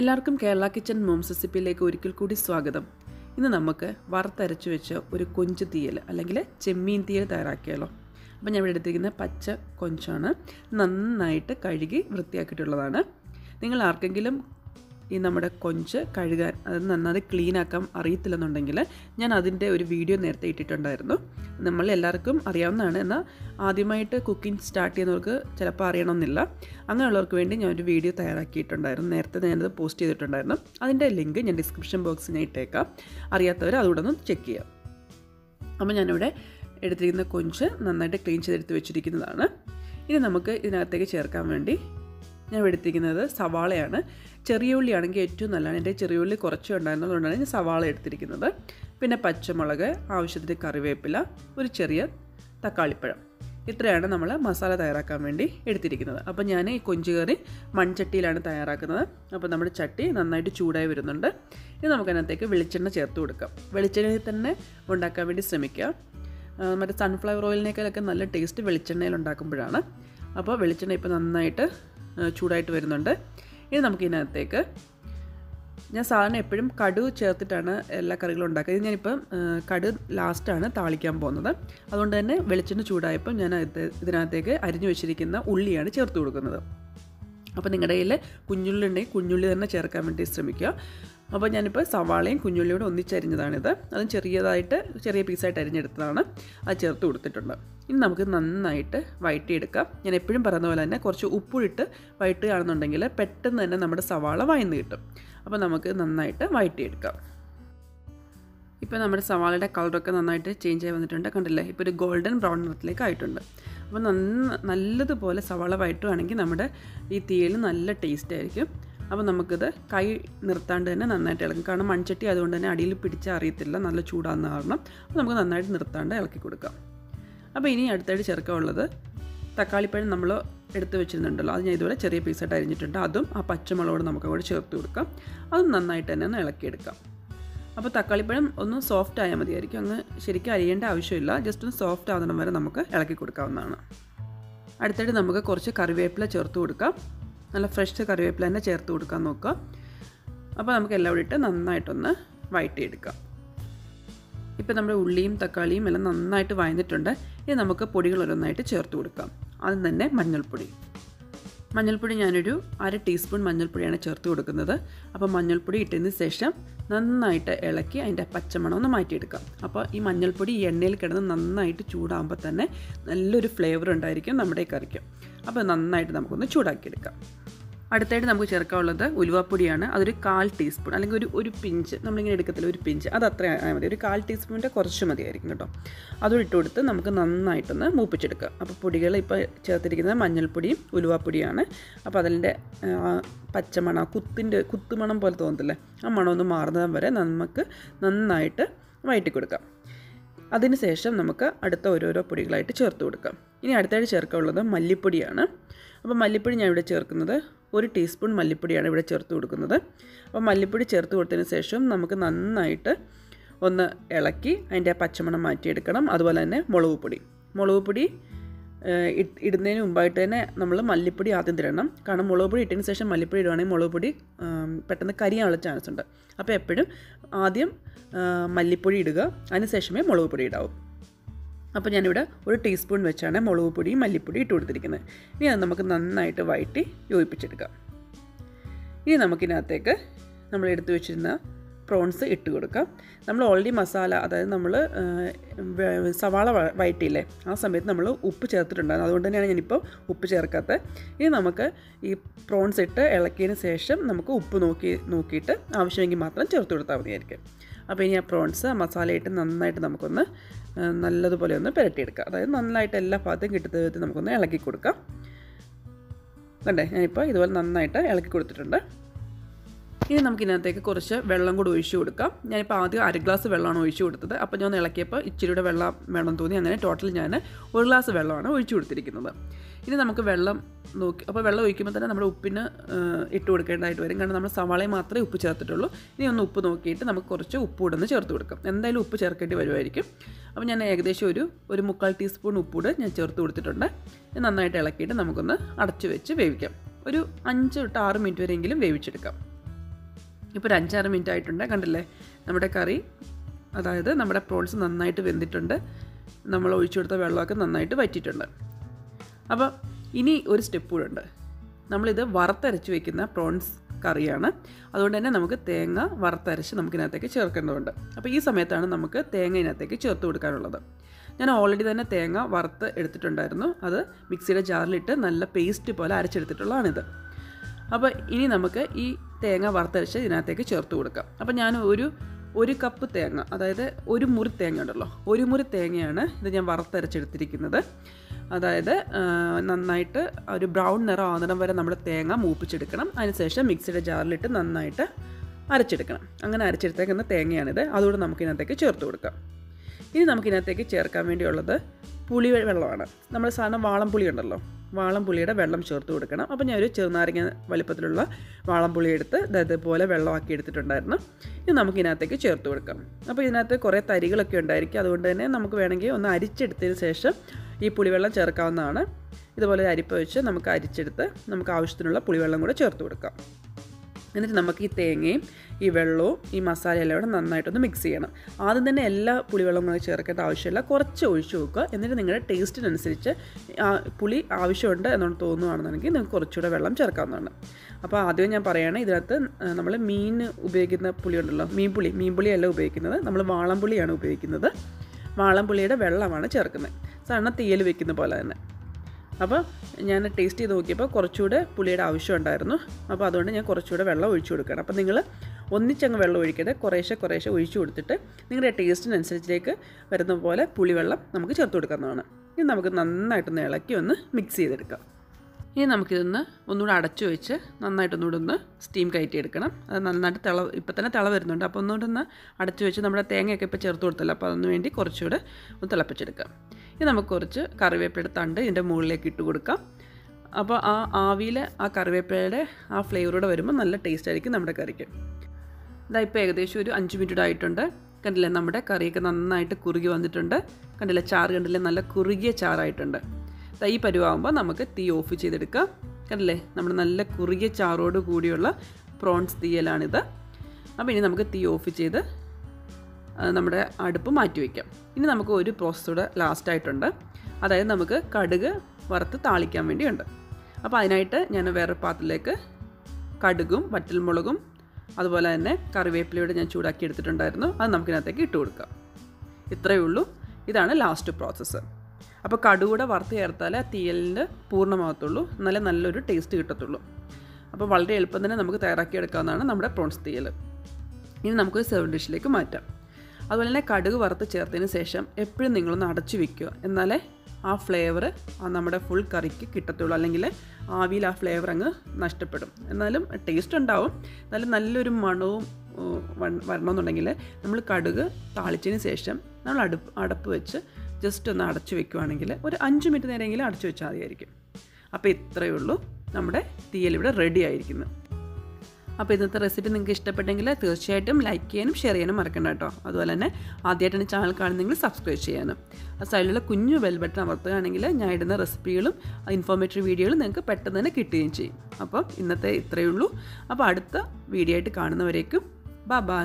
എല്ലാവർക്കും Kerala kitchen moms റെസിപ്പിയിലേക്ക് ഒരിക്കൽ കൂടി സ്വാഗതം. ഇന്ന് നമുക്ക് വറുത്തരച്ച് വെച്ച ഒരു കൊഞ്ച് തീയൽ അല്ലെങ്കിൽ ചെമ്മീൻ തീയൽ തയ്യാറാക്കിയാലോ. അപ്പോൾ ഞാൻ ഇവിടെ എടുത്തിരിക്കുന്ന പച്ച കൊഞ്ചാണ്. നന്നായിട്ട് കഴുകി വൃത്തിയാക്കിയിട്ടുള്ളതാണ്. നിങ്ങൾ ആർക്കെങ്കിലും ഈ നമ്മുടെ കൊഞ്ച് കഴുകാൻ അത് നന്നായി ക്ലീൻ ആക്കാൻ അറിയത്തില്ലെന്നുണ്ടെങ്കിൽ ഞാൻ അതിന്റെ ഒരു വീഡിയോ നേരത്തെ ഇട്ടിട്ടുണ്ടായിരുന്നു. നമ്മൾ എല്ലാവർക്കും അറിയാവുന്നതാണ്. എന്നാൽ ആദ്യമായിട്ട് കുക്കിംഗ് സ്റ്റാർട്ട് ചെയ്യുന്നവർക്ക് ചിലപ്പോൾ അറിയണമെന്നില്ല. അങ്ങനെയുള്ളവർക്ക് വേണ്ടി ഞാൻ ഒരു വീഡിയോ തയ്യാറാക്കിയിട്ടുണ്ടായിരുന്നു. നേരത്തെ ഞാനത് പോസ്റ്റ് ചെയ്തിട്ടുണ്ടായിരുന്നു. അതിന്റെ ലിങ്ക് ഞാൻ ഡിസ്ക്രിപ്ഷൻ ബോക്സിൽ ഞാൻ ഇട്ടേക്കാം. അറിയാത്തവർ അതുകൂടെ ഒന്ന് ചെക്ക് ചെയ്യാം. അപ്പോൾ ഞാനിവിടെ എടുത്തിരിക്കുന്ന കൊഞ്ച് നന്നായിട്ട് ക്ലീൻ ചെയ്തെടുത്ത് വെച്ചിരിക്കുന്നതാണ്. ഇനി നമുക്ക് ഇതിനകത്തേക്ക് ചേർക്കാൻ വേണ്ടി ഞാൻ എടുത്തിരിക്കുന്നത് സവാളയാണ്. ചെറിയ ഉള്ളിയാണെങ്കിൽ ഏറ്റവും നല്ലതാണ്. എന്റെ ചെറിയ ഉള്ളി കുറച്ച് ഉണ്ടായിരുന്നതുകൊണ്ടാണ് ഞാൻ സവാള എടുത്തിരിക്കുന്നത്. പിന്നെ പച്ചമുളക് ആവശ്യത്തിന് കറിവേപ്പില ഒരു ചെറിയ തക്കാളിപ്പഴം. ഇത്രയാണ് നമ്മൾ മസാല തയ്യാറാക്കാൻ വേണ്ടി എടുത്തിരിക്കുന്നത്. അപ്പോൾ ഞാൻ ഈ കൊഞ്ച് കറി മൺചട്ടിയിലാണ് തയ്യാറാക്കുന്നത്. അപ്പോൾ നമ്മുടെ ചട്ടി നന്നായിട്ട് ചൂടായി വരുന്നുണ്ട്. ഇനി നമുക്കതിനകത്തേക്ക് വെളിച്ചെണ്ണ ചേർത്ത് കൊടുക്കാം. വെളിച്ചെണ്ണയിൽ തന്നെ ഉണ്ടാക്കാൻ വേണ്ടി ശ്രമിക്കുക. മറ്റേ സൺഫ്ലവർ ഓയിലിനേക്കാളൊക്കെ നല്ല ടേസ്റ്റ് വെളിച്ചെണ്ണയിൽ ഉണ്ടാക്കുമ്പോഴാണ്. അപ്പോൾ വെളിച്ചെണ്ണ ഇപ്പോൾ നന്നായിട്ട് ചൂടായിട്ട് വരുന്നുണ്ട്. ഇനി നമുക്ക് നമുക്കിതിനകത്തേക്ക് ഞാൻ സാധാരണ എപ്പോഴും കടു ചേർത്തിട്ടാണ് എല്ലാ കറികളും ഉണ്ടാക്കുക. ഇത് ഞാനിപ്പം കടു ലാസ്റ്റാണ് താളിക്കാൻ പോകുന്നത്. അതുകൊണ്ട് തന്നെ വെളിച്ചെണ്ണ ചൂടായപ്പോൾ ഞാൻ ഇതിനകത്തേക്ക് അരിഞ്ഞു വെച്ചിരിക്കുന്ന ഉള്ളിയാണ് ചേർത്ത് കൊടുക്കുന്നത്. അപ്പോൾ നിങ്ങളുടെ കയ്യിൽ കുഞ്ഞുള്ളി ഉണ്ടെങ്കിൽ കുഞ്ഞുള്ളി തന്നെ ചേർക്കാൻ വേണ്ടി ശ്രമിക്കുക. അപ്പോൾ ഞാനിപ്പോൾ സവാളയും കുഞ്ഞുള്ളിയോടെ ഒന്നിച്ചരിഞ്ഞതാണിത്. അതും ചെറിയതായിട്ട് ചെറിയ പീസായിട്ട് അരിഞ്ഞെടുത്തതാണ്. അത് ചേർത്ത് കൊടുത്തിട്ടുണ്ട്. ഇനി നമുക്ക് നന്നായിട്ട് വഴറ്റിയെടുക്കാം ഞാൻ എപ്പോഴും പറയുന്ന പോലെ തന്നെ കുറച്ച് ഉപ്പിട്ട് വഴറ്റുകയാണെന്നുണ്ടെങ്കിൽ പെട്ടെന്ന് തന്നെ നമ്മുടെ സവാള വായന്ന് കിട്ടും. അപ്പോൾ നമുക്ക് നന്നായിട്ട് വഴറ്റിയെടുക്കാം ഇപ്പോൾ നമ്മുടെ സവാളയുടെ കളറൊക്കെ നന്നായിട്ട് ചേഞ്ച് ആയി വന്നിട്ടുണ്ട്. കണ്ടില്ലേ? ഇപ്പോൾ ഒരു ഗോൾഡൻ ബ്രൗൺ നിറത്തിലേക്ക് ആയിട്ടുണ്ട്. അപ്പോൾ നന്ന നല്ലതുപോലെ സവാള വഴറ്റുകയാണെങ്കിൽ നമ്മുടെ ഈ തീയിൽ നല്ല ടേസ്റ്റ് ആയിരിക്കും. അപ്പോൾ നമുക്കിത് കൈ നിർത്താണ്ട് തന്നെ നന്നായിട്ട് ഇളക്കും. കാരണം മൺചട്ടി അതുകൊണ്ട് തന്നെ അടിയിൽ പിടിച്ചാൽ അറിയത്തില്ല നല്ല ചൂടാകുന്ന കാരണം. അപ്പോൾ നമുക്ക് നന്നായിട്ട് നിർത്താണ്ട് ഇളക്കി കൊടുക്കാം. അപ്പോൾ ഇനി അടുത്തായിട്ട് ചേർക്കാനുള്ളത് തക്കാളിപ്പഴം നമ്മൾ എടുത്ത് വെച്ചിരുന്നുണ്ടല്ലോ. അത് ഞാൻ ഇതുപോലെ ചെറിയ പീസായിട്ട് അരിഞ്ഞിട്ടുണ്ട്. അതും ആ പച്ചമുളകോട് നമുക്ക് കൂടെ ചേർത്ത് കൊടുക്കാം. അതും നന്നായിട്ട് തന്നെ ഒന്ന് ഇളക്കിയെടുക്കാം. അപ്പോൾ തക്കാളിപ്പഴം ഒന്ന് സോഫ്റ്റ് ആയാൽ മതിയായിരിക്കും. അങ്ങ് ശരിക്കും അരിയേണ്ട ആവശ്യമില്ല. ജസ്റ്റ് ഒന്ന് സോഫ്റ്റ് ആകുന്നിടം വരെ നമുക്ക് ഇളക്കി കൊടുക്കാവുന്നതാണ്. അടുത്തായിട്ട് നമുക്ക് കുറച്ച് കറിവേപ്പില ചേർത്ത് കൊടുക്കാം. നല്ല ഫ്രഷ് കറിവേപ്പില തന്നെ ചേർത്ത് കൊടുക്കാൻ നോക്കുക. അപ്പോൾ നമുക്ക് എല്ലാം കൂടി ഇട്ട് നന്നായിട്ടൊന്ന് വഴറ്റിയെടുക്കാം. ഇപ്പോൾ നമ്മുടെ ഉള്ളിയും തക്കാളിയും എല്ലാം നന്നായിട്ട് വഴന്നിട്ടുണ്ട്. ഇനി നമുക്ക് പൊടികൾ ഓരോന്നായിട്ട് ചേർത്ത് കൊടുക്കാം. ആദ്യം തന്നെ മഞ്ഞൾപ്പൊടി. മഞ്ഞൾപ്പൊടി ഞാനൊരു അര ടീസ്പൂൺ മഞ്ഞൾപ്പൊടിയാണ് ചേർത്ത് കൊടുക്കുന്നത്. അപ്പോൾ മഞ്ഞൾപ്പൊടി ഇട്ടതിന് ശേഷം നന്നായിട്ട് ഇളക്കി അതിന്റെ പച്ചമണം ഒന്ന് മാറ്റിയെടുക്കാം. അപ്പോൾ ഈ മഞ്ഞൾപ്പൊടി ഈ എണ്ണയിൽ കിടന്ന് നന്നായിട്ട് ചൂടാകുമ്പോൾ തന്നെ നല്ലൊരു ഫ്ലേവർ ഉണ്ടായിരിക്കും നമ്മുടെ കറിക്കും. അപ്പോൾ നന്നായിട്ട് നമുക്കൊന്ന് ചൂടാക്കിയെടുക്കാം. അടുത്തായിട്ട് നമുക്ക് ചേർക്കാനുള്ളത് ഉലുവാപ്പൊടിയാണ്. അതൊരു കാൽ ടീസ്പൂൺ അല്ലെങ്കിൽ ഒരു ഒരു പിഞ്ച്. നമ്മളിങ്ങനെ എടുക്കത്തില്ല ഒരു പിഞ്ച്. അത് അത്ര ആയാൽ മതി. ഒരു കാൽ ടീസ്പൂണിന്റെ കുറച്ച് മതിയായിരിക്കും കേട്ടോ. അതും ഇട്ട് കൊടുത്ത് നമുക്ക് നന്നായിട്ടൊന്ന് മൂപ്പിച്ചെടുക്കാം അപ്പോൾ പൊടികൾ ഇപ്പോൾ ചേർത്തിരിക്കുന്നത് മഞ്ഞൾപ്പൊടിയും ഉലുവാപ്പൊടിയാണ്. അപ്പോൾ അതിന്റെ പച്ചമണം കുത്തിന്റെ കുത്തുമണം പോലെ തോന്നത്തില്ലേ? ആ മണം ഒന്ന് മാറുന്നതും വരെ നമുക്ക് നന്നായിട്ട് വയറ്റി കൊടുക്കാം. അതിനുശേഷം നമുക്ക് അടുത്ത ഓരോരോ പൊടികളായിട്ട് ചേർത്ത് കൊടുക്കാം. ഇനി അടുത്തായിട്ട് ചേർക്കാനുള്ളത് മല്ലിപ്പൊടിയാണ്. അപ്പോൾ മല്ലിപ്പൊടി ഞാൻ ഇവിടെ ചേർക്കുന്നത് ഒരു ടീസ്പൂൺ മല്ലിപ്പൊടിയാണ് ഇവിടെ ചേർത്ത് കൊടുക്കുന്നത്. അപ്പോൾ മല്ലിപ്പൊടി ചേർത്ത് കൊടുത്തതിന് ശേഷം നമുക്ക് നന്നായിട്ട് ഒന്ന് ഇളക്കി അതിന്റെ പച്ചമണം മാറ്റിയെടുക്കണം. അതുപോലെ തന്നെ മുളക് പൊടി. മുളക് പൊടി ഇടുന്നതിന് മുമ്പായിട്ട് തന്നെ നമ്മൾ മല്ലിപ്പൊടി ആദ്യം തിരണം കാരണം മുളക് പൊടി ഇട്ടതിന് ശേഷം മല്ലിപ്പൊടി ഇടുവാണെങ്കിൽ മുളക് പൊടി പെട്ടെന്ന് കരിയാനുള്ള ചാൻസ് ഉണ്ട് അപ്പോൾ എപ്പോഴും ആദ്യം മല്ലിപ്പൊടി ഇടുക. അതിന് ശേഷമേ മുളക് പൊടി ഇടാവൂ. അപ്പോൾ ഞാനിവിടെ ഒരു ടീസ്പൂൺ വെച്ചാണ് മുളക് പൊടിയും മല്ലിപ്പൊടി ഇട്ട് കൊടുത്തിരിക്കുന്നത്. ഇനി അത് നമുക്ക് നന്നായിട്ട് വഴറ്റി യോജിപ്പിച്ചെടുക്കാം. ഇനി നമുക്കിനകത്തേക്ക് നമ്മൾ എടുത്തു വെച്ചിരുന്ന പ്രോൺസ് ഇട്ട് കൊടുക്കാം. നമ്മൾ ഓൾറെഡി മസാല അതായത് നമ്മൾ സവാള വഴറ്റിയില്ലേ ആ സമയത്ത് നമ്മൾ ഉപ്പ് ചേർത്തിട്ടുണ്ടായിരുന്നു. അതുകൊണ്ട് തന്നെയാണ് ഞാനിപ്പോൾ ഉപ്പ് ചേർക്കാത്തത് ഇനി നമുക്ക് ഈ പ്രോൺസ് ഇട്ട് ഇളക്കിയതിന് ശേഷം നമുക്ക് ഉപ്പ് നോക്കി നോക്കിയിട്ട് ആവശ്യമെങ്കിൽ മാത്രം ചേർത്ത് കൊടുത്താൽ മതിയായിരിക്കും. അപ്പോൾ ഇനി ആ പ്രോൺസ് മസാലയിട്ട് നന്നായിട്ട് നമുക്കൊന്ന് നല്ലതുപോലെ ഒന്ന് പുരട്ടിയെടുക്കുക അതായത് നന്നായിട്ട് എല്ലാ ഭാഗത്തും കിട്ടുന്ന വിധത്തിൽ നമുക്കൊന്ന് ഇളക്കി കൊടുക്കാം. കണ്ടേ? ഞാനിപ്പോൾ ഇതുപോലെ നന്നായിട്ട് ഇളക്കി കൊടുത്തിട്ടുണ്ട്. ഇനി നമുക്ക് ഇതിനകത്തേക്ക് കുറച്ച് വെള്ളം കൂടി ഒഴിച്ചു കൊടുക്കാം. ഞാനിപ്പോൾ ആദ്യം അര ഗ്ലാസ് വെള്ളമാണ് ഒഴിച്ചു കൊടുത്തത്. അപ്പോൾ ഞാൻ ഇളക്കിയപ്പോൾ ഇച്ചിരിയുടെ വെള്ളം വേണം തോന്നി. അങ്ങനെ ടോട്ടൽ ഞാൻ ഒരു ഗ്ലാസ് വെള്ളമാണ് ഒഴിച്ചു കൊടുത്തിരിക്കുന്നത്. ഇനി നമുക്ക് വെള്ളം നോക്കി അപ്പോൾ വെള്ളം ഒഴിക്കുമ്പോൾ തന്നെ നമ്മുടെ ഉപ്പിന് ഇട്ട് കൊടുക്കേണ്ടതായിട്ട് വരും. കാരണം നമ്മൾ സവാളയിൽ മാത്രമേ ഉപ്പ് ചേർത്തിട്ടുള്ളൂ. ഇനി ഒന്ന് ഉപ്പ് നോക്കിയിട്ട് നമുക്ക് കുറച്ച് ഉപ്പ് കൂടെ ഒന്ന് ചേർത്ത് കൊടുക്കാം. എന്തായാലും ഉപ്പ് ചേർക്കേണ്ടി വരുമായിരിക്കും അപ്പോൾ ഞാൻ ഏകദേശം ഒരു ഒരു മുക്കാൽ ടീസ്പൂൺ ഉപ്പൂടെ ഞാൻ ചേർത്ത് കൊടുത്തിട്ടുണ്ട്. നന്നായിട്ട് ഇളക്കിയിട്ട് നമുക്കൊന്ന് അടച്ചു വെച്ച് വേവിക്കാം. ഒരു അഞ്ച് തൊട്ട് ആറ് മിനിറ്റ് വരെയെങ്കിലും വേവിച്ചെടുക്കാം. ഇപ്പോൾ ഒരു അഞ്ചാറ് മിനിറ്റ് ആയിട്ടുണ്ട് കണ്ടില്ലേ? നമ്മുടെ കറി അതായത് നമ്മുടെ പ്രോൺസ് നന്നായിട്ട് വെന്തിട്ടുണ്ട്. നമ്മൾ ഒഴിച്ചു കൊടുത്ത വെള്ളമൊക്കെ നന്നായിട്ട് വറ്റിയിട്ടുണ്ട്. അപ്പോൾ ഇനി ഒരു സ്റ്റെപ്പ് കൂടെ ഉണ്ട്. നമ്മളിത് വറുത്തരച്ച് വെക്കുന്ന പ്രോൺസ് കറിയാണ്. അതുകൊണ്ട് തന്നെ നമുക്ക് തേങ്ങ വറുത്തരച്ച് നമുക്കിതിനകത്തേക്ക് ചേർക്കേണ്ടതുണ്ട്. അപ്പോൾ ഈ സമയത്താണ് നമുക്ക് തേങ്ങ ഇതിനകത്തേക്ക് ചേർത്ത് കൊടുക്കാനുള്ളത്. ഞാൻ ഓൾറെഡി തന്നെ തേങ്ങ വറുത്ത് എടുത്തിട്ടുണ്ടായിരുന്നു. അത് മിക്സിയുടെ ജാറിലിട്ട് നല്ല പേസ്റ്റ് പോലെ അരച്ചെടുത്തിട്ടുള്ളതാണിത്. അപ്പോൾ ഇനി നമുക്ക് ഈ തേങ്ങ വറുത്തരച്ച് ഇതിനകത്തേക്ക് ചേർത്ത് കൊടുക്കാം. അപ്പോൾ ഞാൻ ഒരു ഒരു കപ്പ് തേങ്ങ അതായത് ഒരു മുറി തേങ്ങ ഉണ്ടല്ലോ ഒരു മുറി തേങ്ങയാണ് ഇത് ഞാൻ വറുത്തരച്ചെടുത്തിരിക്കുന്നത്. അതായത് നന്നായിട്ട് ഒരു ബ്രൗൺ നിറം ആകുന്നിടം വരെ നമ്മൾ തേങ്ങ മൂപ്പിച്ചെടുക്കണം. അതിനുശേഷം മിക്സിയുടെ ജാറിലിട്ട് നന്നായിട്ട് അരച്ചെടുക്കണം. അങ്ങനെ അരച്ചെടുത്തേക്കുന്ന തേങ്ങയാണിത്. അതുകൊണ്ട് നമുക്കിതിനകത്തേക്ക് ചേർത്ത് കൊടുക്കാം. ഇനി നമുക്കിതിനകത്തേക്ക് ചേർക്കാൻ വേണ്ടിയുള്ളത് പുളി വെള്ളമാണ് നമ്മൾ സാധാരണ വാളംപുളി ഉണ്ടല്ലോ വാളംപുളിയുടെ വെള്ളം ചേർത്ത് കൊടുക്കണം. അപ്പോൾ ഞാനൊരു ചെറുനാരങ്ങ വലിപ്പത്തിലുള്ള വാളംപുളി എടുത്ത് ഇതേപോലെ വെള്ളമാക്കി എടുത്തിട്ടുണ്ടായിരുന്നു. ഇത് നമുക്കിതിനകത്തേക്ക് ചേർത്ത് കൊടുക്കാം. അപ്പോൾ ഇതിനകത്ത് കുറേ തരികളൊക്കെ ഉണ്ടായിരിക്കും. അതുകൊണ്ട് തന്നെ നമുക്ക് വേണമെങ്കിൽ ഒന്ന് അരിച്ചെടുത്തതിന് ശേഷം ഈ പുളിവെള്ളം ചേർക്കാവുന്നതാണ്. ഇതുപോലെ അരിപ്പ വെച്ച് നമുക്ക് അരിച്ചെടുത്ത് നമുക്ക് ആവശ്യത്തിനുള്ള പുളിവെള്ളം കൂടെ ചേർത്ത് കൊടുക്കാം. എന്നിട്ട് നമുക്ക് ഈ തേങ്ങയും ഈ വെള്ളവും ഈ മസാലയെല്ലാം കൂടെ നന്നായിട്ടൊന്ന് മിക്സ് ചെയ്യണം. ആദ്യം തന്നെ എല്ലാ പുളിവെള്ളവും കൂടെ ചേർക്കേണ്ട ആവശ്യമില്ല. കുറച്ച് ഒഴിച്ചു വെക്കുക. എന്നിട്ട് നിങ്ങളുടെ ടേസ്റ്റിനനുസരിച്ച് പുളി ആവശ്യമുണ്ട് എന്നോട് തോന്നുകയാണെന്നുണ്ടെങ്കിൽ നിങ്ങൾക്ക് കുറച്ചുകൂടെ വെള്ളം ചേർക്കാവുന്നതാണ്. അപ്പോൾ ആദ്യം ഞാൻ പറയുകയാണ് ഇതിനകത്ത് നമ്മൾ മീൻ ഉപയോഗിക്കുന്ന പുളി ഉണ്ടല്ലോ മീൻ പുളി. മീൻ പുളിയല്ല ഉപയോഗിക്കുന്നത്. നമ്മൾ വാളംപുളിയാണ് ഉപയോഗിക്കുന്നത്. വാളംപുളിയുടെ വെള്ളമാണ് ചേർക്കുന്നത്. സാധാരണ തീയൽ വെക്കുന്ന പോലെ തന്നെ. അപ്പോൾ ഞാൻ ടേസ്റ്റ് ചെയ്ത് നോക്കിയപ്പോൾ കുറച്ചുകൂടെ പുളിയുടെ ആവശ്യം ഉണ്ടായിരുന്നു. അപ്പോൾ അതുകൊണ്ട് ഞാൻ കുറച്ചുകൂടെ വെള്ളം ഒഴിച്ചു കൊടുക്കണം അപ്പോൾ നിങ്ങൾ ഒന്നിച്ചങ്ങ് വെള്ളം ഒഴിക്കരുത്. കുറേശ്ശെ കുറേശ്ശെ ഒഴിച്ചു കൊടുത്തിട്ട് നിങ്ങളുടെ ടേസ്റ്റിനനുസരിച്ചിലേക്ക് വരുന്ന പോലെ പുളിവെള്ളം നമുക്ക് ചേർത്ത് കൊടുക്കാവുന്നതാണ്. ഇനി നമുക്ക് നന്നായിട്ടൊന്ന് ഇളക്കി ഒന്ന് മിക്സ് ചെയ്തെടുക്കാം. ഇനി നമുക്കിതൊന്ന് ഒന്നുകൂടെ അടച്ചു വെച്ച് നന്നായിട്ടൊന്നുകൂടെ ഒന്ന് സ്റ്റീം കയറ്റിയെടുക്കണം അത് നന്നായിട്ട് തിള ഇപ്പം തന്നെ തിള വരുന്നുണ്ട്. അപ്പോൾ ഒന്നുകൂടെ ഒന്ന് അടച്ചു വെച്ച് നമ്മുടെ തേങ്ങയൊക്കെ ഇപ്പോൾ ചേർത്ത് കൊടുത്തല്ലോ. അപ്പോൾ അതിന് വേണ്ടി കുറച്ചുകൂടെ ഒന്ന് തിളപ്പിച്ചെടുക്കാം. ഇനി നമുക്ക് കുറച്ച് കറിവേപ്പിലയുടെ തണ്ട് ഇതിന്റെ മുകളിലേക്ക് ഇട്ട് കൊടുക്കാം. അപ്പോൾ ആ ആവിയിൽ ആ കറിവേപ്പിലയുടെ ആ ഫ്ലേവറോടെ വരുമ്പോൾ നല്ല ടേസ്റ്റ് ആയിരിക്കും നമ്മുടെ കറിക്ക്. ഇതാ ഇപ്പോൾ ഏകദേശം ഒരു അഞ്ച് മിനിറ്റ് ആയിട്ടുണ്ട്. കണ്ടില്ലേ നമ്മുടെ കറിയൊക്കെ നന്നായിട്ട് കുറുകി വന്നിട്ടുണ്ട്. കണ്ടില്ലേ ചാറ് കണ്ടില്ലേ നല്ല കുറുകിയ ചാറായിട്ടുണ്ട്. ഈ പരുവാകുമ്പോൾ നമുക്ക് തീ ഓഫ് ചെയ്തെടുക്കാം. കണ്ടില്ലേ? നമ്മുടെ നല്ല കുറുകിയ ചാറോട് കൂടിയുള്ള പ്രോൺസ് തീയലാണിത്. അപ്പോൾ ഇനി നമുക്ക് തീ ഓഫ് ചെയ്ത് നമ്മുടെ അടുപ്പ് മാറ്റി വയ്ക്കാം. ഇനി നമുക്ക് ഒരു പ്രോസസ്സ് കൂടെ ലാസ്റ്റ് ആയിട്ടുണ്ട്. അതായത് നമുക്ക് കടുക് വറുത്ത് താളിക്കാൻ വേണ്ടിയുണ്ട്. അപ്പോൾ അതിനായിട്ട് ഞാൻ വേറെ പാത്രത്തിലേക്ക് കടുകും വറ്റൽമുളകും അതുപോലെ തന്നെ കറിവേപ്പിലയുടെ ഞാൻ ചൂടാക്കി എടുത്തിട്ടുണ്ടായിരുന്നു. അത് നമുക്കിനകത്തേക്ക് ഇട്ട് കൊടുക്കാം. ഇത്രയേ ഉള്ളൂ. ഇതാണ് ലാസ്റ്റ് പ്രോസസ്സ് അപ്പോൾ കടുകൂടെ വറുത്ത് ചേർത്താലേ തീയലിന്റെ പൂർണമാകത്തുള്ളൂ. എന്നാലേ നല്ലൊരു ടേസ്റ്റ് കിട്ടത്തുള്ളൂ. അപ്പോൾ വളരെ എളുപ്പം തന്നെ നമുക്ക് തയ്യാറാക്കി എടുക്കാവുന്നതാണ് നമ്മുടെ പ്രോൺസ് തീയൽ. ഇനി നമുക്ക് സെർവ് ഡിഷിലേക്ക് മാറ്റാം. അതുപോലെ തന്നെ കടുക് വറുത്ത് ചേർത്തതിന് ശേഷം എപ്പോഴും നിങ്ങളൊന്ന് അടച്ചു വെക്കുക. എന്നാലേ ആ ഫ്ലേവർ ആ നമ്മുടെ ഫുൾ കറിക്ക് കിട്ടത്തുള്ളൂ. അല്ലെങ്കിൽ ആവിയിൽ ആ ഫ്ലേവർ അങ്ങ് നഷ്ടപ്പെടും. എന്നാലും ടേസ്റ്റ് ഉണ്ടാവും. എന്നാലും നല്ലൊരു മണവും വരണമെന്നുണ്ടെങ്കിൽ നമ്മൾ കടുക് താളിച്ചതിന് ശേഷം നമ്മൾ അടുപ്പ് അടപ്പ് വെച്ച് ജസ്റ്റ് ഒന്ന് അടച്ചു വെക്കുവാണെങ്കിൽ ഒരു അഞ്ച് മിനിറ്റ് നേരമെങ്കിലും അടച്ചു വെച്ചാൽ മതിയായിരിക്കും. അപ്പോൾ ഇത്രയേ ഉള്ളൂ നമ്മുടെ തീയൽ ഇവിടെ റെഡി ആയിരിക്കുന്നു. അപ്പോൾ ഇന്നത്തെ റെസിപ്പി നിങ്ങൾക്ക് ഇഷ്ടപ്പെട്ടെങ്കിൽ തീർച്ചയായിട്ടും ലൈക്ക് ചെയ്യാനും ഷെയർ ചെയ്യാനും മറക്കണ്ട കേട്ടോ. അതുപോലെ തന്നെ ആദ്യമായിട്ടാണ് ചാനൽ കാണുന്നെങ്കിൽ സബ്സ്ക്രൈബ് ചെയ്യാനും. ആ സൈഡിലുള്ള കുഞ്ഞു ബെൽ ബട്ടൺ അമർത്തുകയാണെങ്കിൽ ഞാൻ ഇടുന്ന റെസിപ്പികളും ഇൻഫോർമേറ്റീവ് വീഡിയോകളും നിങ്ങൾക്ക് പെട്ടെന്ന് തന്നെ കിട്ടുകയും ചെയ്യും. അപ്പം ഇന്നത്തെ ഇത്രയേ ഉള്ളൂ. അപ്പോൾ അടുത്ത വീഡിയോ ആയിട്ട് കാണുന്നവരേക്കും. Bye bye